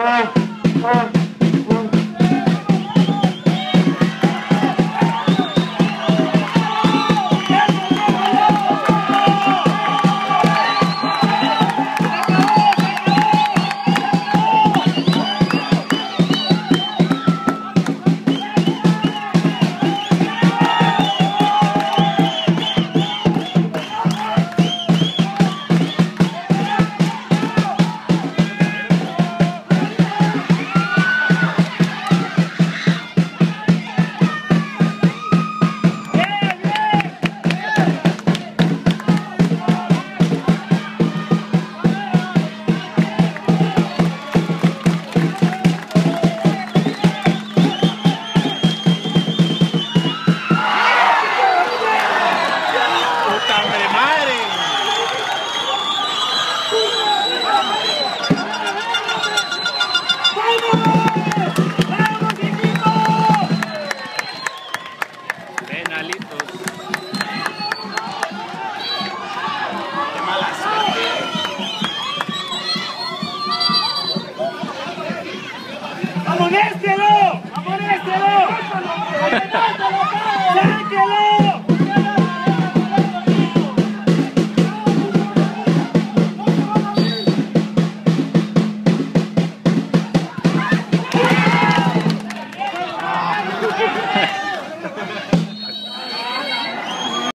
Oh, oh. Penalitos. Qué mala suerte. ¡Amonéstelo! ¡Amonéstelo!